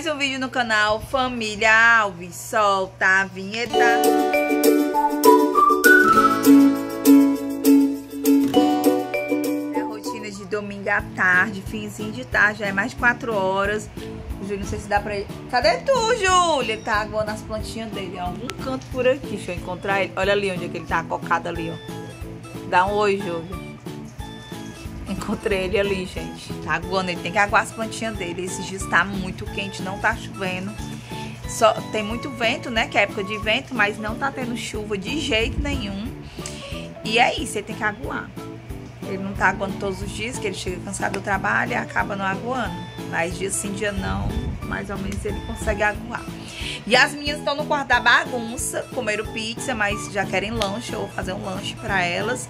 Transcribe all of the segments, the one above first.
mais um vídeo no canal Família Alves. Solta a vinheta. É a rotina de domingo à tarde, finzinho de tarde, já é mais de 4 horas. Júlio, não sei se dá pra ele. Cadê tu, Júlio? Ele tá aguando as plantinhas dele. Em algum canto por aqui. Deixa eu encontrar ele. Olha ali onde é que ele tá cocado ali, ó. Dá um oi, Júlio. Encontrei ele ali, gente. Tá aguando, ele tem que aguar as plantinhas dele. Esses dias tá muito quente, não tá chovendo. Só, tem muito vento, né? Que é época de vento, mas não tá tendo chuva de jeito nenhum. E é isso, ele tem que aguar. Ele não tá aguando todos os dias, que ele chega cansado do trabalho e acaba não aguando. Mas dia sim, dia não, mais ou menos ele consegue aguar. E as minhas estão no quarto da bagunça, comeram pizza, mas já querem lanche, eu vou fazer um lanche para elas.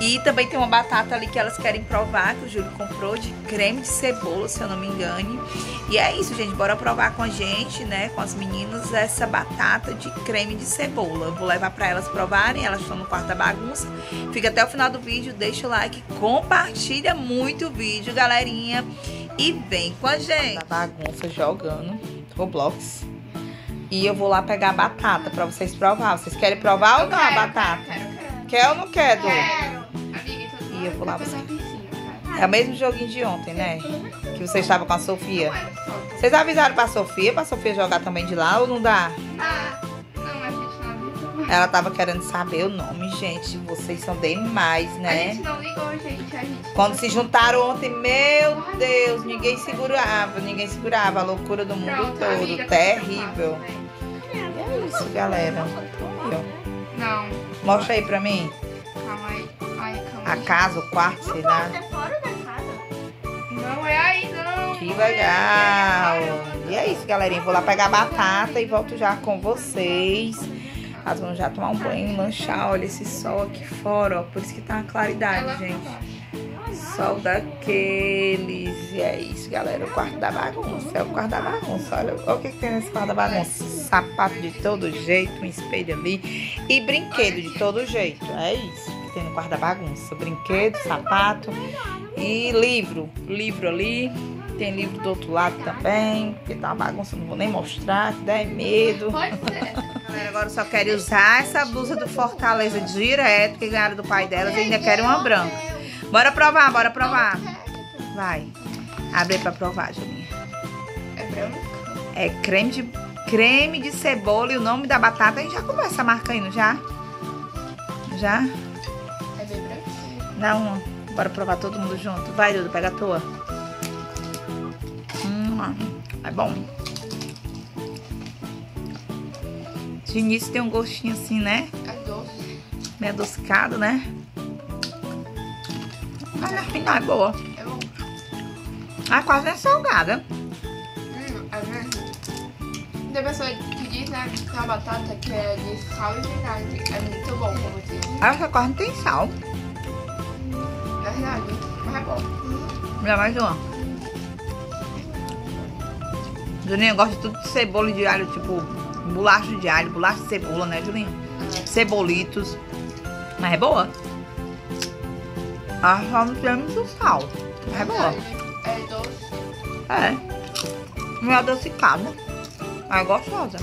E também tem uma batata ali que elas querem provar, que o Júlio comprou, de creme de cebola, se eu não me engane. E é isso, gente. Bora provar com a gente, né? Com as meninas, essa batata de creme de cebola. Eu vou levar pra elas provarem. Elas estão no quarto da bagunça. Fica até o final do vídeo. Deixa o like, compartilha muito o vídeo, galerinha. E vem com a gente. Da bagunça jogando Roblox. E eu vou lá pegar a batata pra vocês provar. Vocês querem provar ou não a batata? Quero, quero. Quer ou não quer, Du? Quero. É o mesmo joguinho de ontem, né? Que você estava com a Sofia. Vocês avisaram pra Sofia, pra Sofia jogar também de lá ou não dá? Ah, não, a gente não avisou. Ela tava querendo saber o nome, gente. Vocês são demais, A né? gente não ligou, gente. A gente Quando se juntaram ontem, meu Deus, ninguém segurava, ninguém segurava. A loucura do mundo Pronto, todo. amiga, Terrível. tá é isso, galera. Não, Mostra aí pra mim. calma aí. A casa, o quarto, sei lá. É fora da casa. Não é aí, não. Que legal! E é isso, galerinha. Vou lá pegar a batata e volto já com vocês. Elas vão já tomar um banho, lanchar. Olha esse sol aqui fora, ó. Por isso que tá uma claridade, gente. Sol daqueles. E é isso, galera. O quarto da bagunça. É o quarto da bagunça. Olha, olha o que, que tem nesse quarto da bagunça. Sapato de todo jeito, um espelho ali. E brinquedo de todo jeito. É isso tem no quarto da bagunça. Brinquedo, sapato e livro. Livro ali. Tem livro do outro lado também. Porque tá uma bagunça, não vou nem mostrar, que dá medo. Galera, agora só querem usar essa blusa do Fortaleza direto, que ganharam do pai delas, e ainda querem uma branca. Bora provar, bora provar. Vai. Abre aí pra provar, Julinha. É branco? É creme de, creme de cebola e o nome da batata. A gente já começa a marca indo, já? Já? Dá uma. Bora provar todo mundo junto. Vai, Dudu, pega a tua. Hum, é bom. De início tem um gostinho assim, né? É doce. Meio adocicado, né? Mas no final é boa. É bom. Ah, quase é salgada. Hum, é mesmo. Tem pessoa que diz, né, que tem uma batata que é de sal e vinagre. É muito bom, como você. Ah, essa quase não tem sal. Verdade. Mas é bom. Já mais uma. Julinha gosta de tudo de cebola e de alho, tipo bolacha de alho, bolacha de cebola, né, Julinha? Cebolitos. Mas é boa. Ah, só não tem muito sal. Mas é boa. É doce. É. Meio adocicada. Mas é gostosa.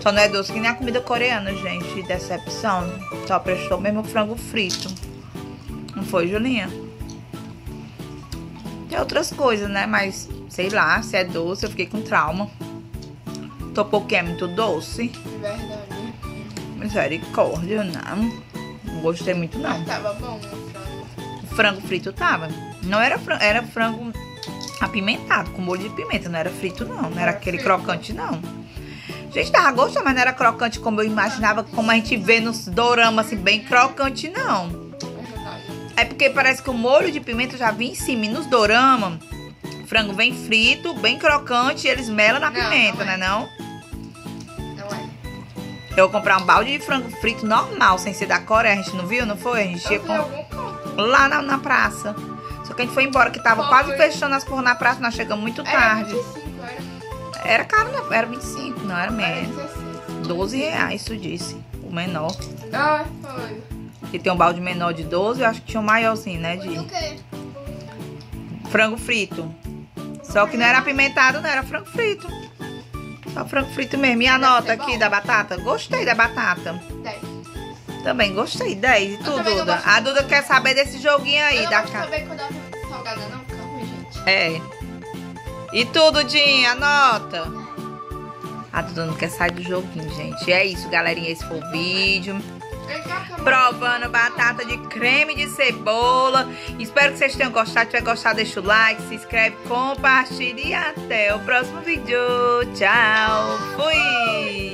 Só não é doce que nem a comida coreana, gente. Decepção. Só prestou mesmo frango frito. Não foi, Julinha? Tem outras coisas, né? Mas, sei lá, se é doce, eu fiquei com trauma. Topoki é muito doce. Verdade. Misericórdia, não. Não gostei muito, não. Mas tava bom o frango. O frango frito tava. Não era frango, era frango apimentado, com molho de pimenta. Não era frito, não. Não era Era aquele frito. crocante, não. Gente, tava gostoso, mas não era crocante como eu imaginava, como a gente vê nos doramas, assim, bem crocante, não. É porque parece que o molho de pimenta já vinha em cima. E nos dorama, frango vem frito, bem crocante, e eles melam na Não, pimenta, não né é. não? Não é. Eu vou comprar um balde de frango frito normal, sem ser da Coreia. A gente não viu, não foi? A gente ia com... lá na, na praça. Só que a gente foi embora, que tava Foi. quase fechando as coisas na praça, nós chegamos muito Era tarde. 25, era. Era caro, não, era 25, não era Era menos. 16. 12 reais, isso disse. O menor. Ah, foi. Que tem um balde menor de 12, eu acho que tinha um maiorzinho, né? De O quê? frango frito. Só que não era apimentado, não, era frango frito. Só frango frito mesmo. E a nota aqui bom. da batata? Gostei da batata. 10. Também gostei. 10. E tu, Duda? A Duda quer saber desse joguinho aí da casa. fica ruim, gente. É. E tu, Dudinha, anota. A Duda não quer sair do joguinho, gente. É isso, galerinha. Esse foi o vídeo. Provando batata de creme de cebola. Espero que vocês tenham gostado. Se tiver gostado, deixa o like, se inscreve, compartilha e até o próximo vídeo. Tchau. Fui.